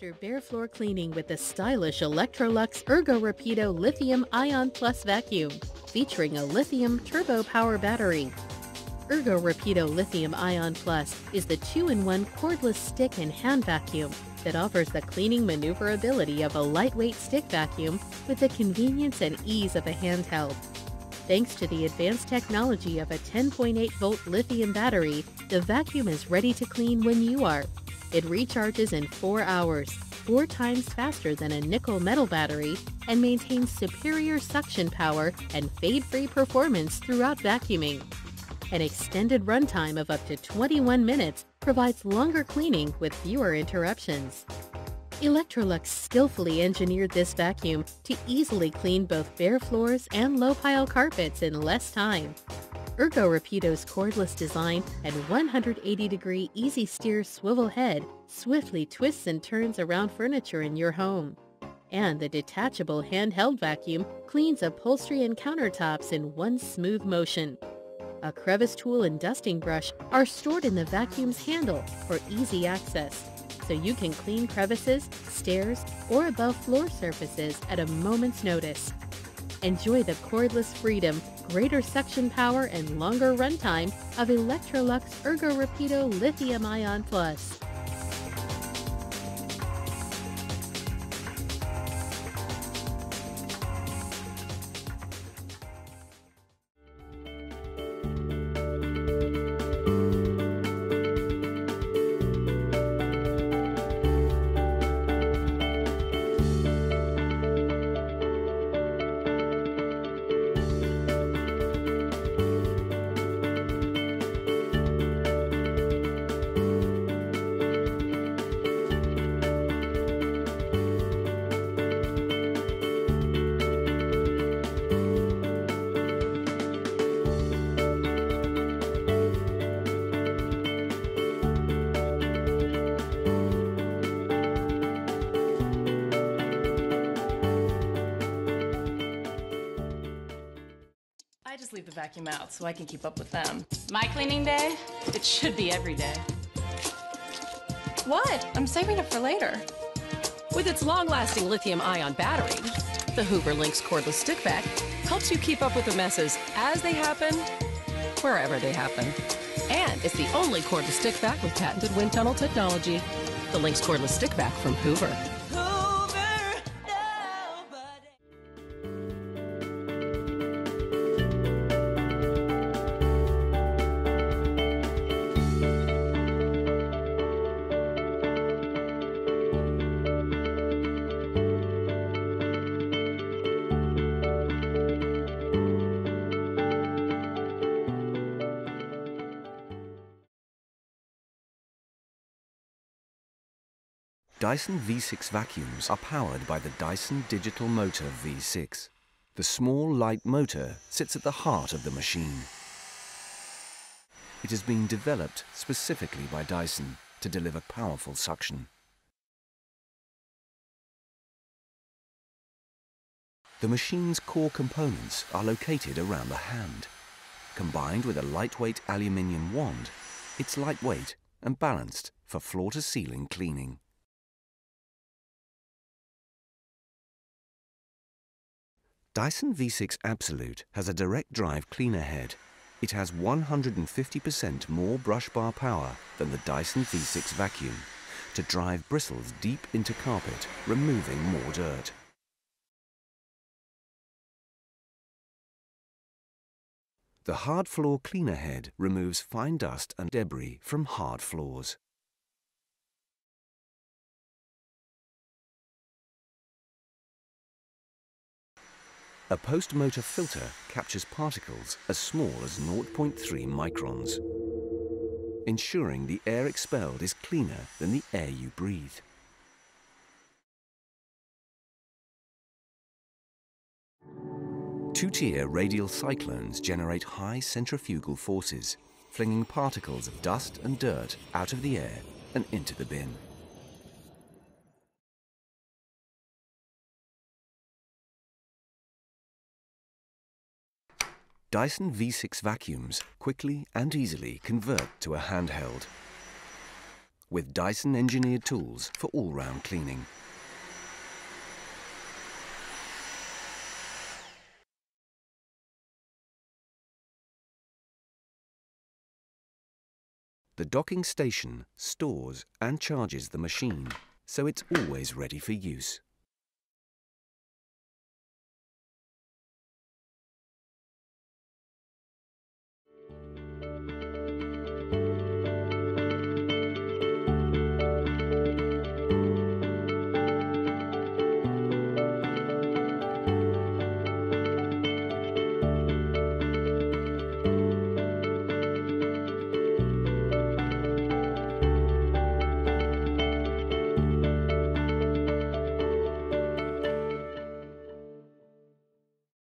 Master bare floor cleaning with the stylish Electrolux Ergo Rapido Lithium Ion Plus vacuum, featuring a lithium turbo power battery. Ergo Rapido Lithium Ion Plus is the two-in-one cordless stick and hand vacuum that offers the cleaning maneuverability of a lightweight stick vacuum with the convenience and ease of a handheld. Thanks to the advanced technology of a 10.8 volt lithium battery, the vacuum is ready to clean when you are. It recharges in four hours, four times faster than a nickel metal battery, and maintains superior suction power and fade-free performance throughout vacuuming. An extended runtime of up to 21 minutes provides longer cleaning with fewer interruptions. Electrolux skillfully engineered this vacuum to easily clean both bare floors and low-pile carpets in less time. Ergo Rapido's cordless design and 180-degree easy steer swivel head swiftly twists and turns around furniture in your home. And the detachable handheld vacuum cleans upholstery and countertops in one smooth motion. A crevice tool and dusting brush are stored in the vacuum's handle for easy access, so you can clean crevices, stairs, or above floor surfaces at a moment's notice. Enjoy the cordless freedom, greater suction power, and longer runtime of Electrolux Ergo Rapido Lithium Ion Plus. Leave the vacuum out so I can keep up with them. My cleaning day? It should be every day. What? I'm saving it for later. With its long-lasting lithium-ion battery, the Hoover Linx cordless stick vac helps you keep up with the messes as they happen, wherever they happen. And it's the only cordless stick vac with patented wind tunnel technology. The Linx cordless stick vac from Hoover. Dyson V6 vacuums are powered by the Dyson Digital Motor V6. The small, light motor sits at the heart of the machine. It has been developed specifically by Dyson to deliver powerful suction. The machine's core components are located around the hand. Combined with a lightweight aluminium wand, it's lightweight and balanced for floor-to-ceiling cleaning. Dyson V6 Absolute has a direct drive cleaner head. It has 150% more brush bar power than the Dyson V6 vacuum to drive bristles deep into carpet, removing more dirt. The hard floor cleaner head removes fine dust and debris from hard floors. A post-motor filter captures particles as small as 0.3 microns, ensuring the air expelled is cleaner than the air you breathe. Two-tier radial cyclones generate high centrifugal forces, flinging particles of dust and dirt out of the air and into the bin. Dyson V6 vacuums quickly and easily convert to a handheld. with Dyson engineered tools for all-round cleaning. The docking station stores and charges the machine, so it's always ready for use.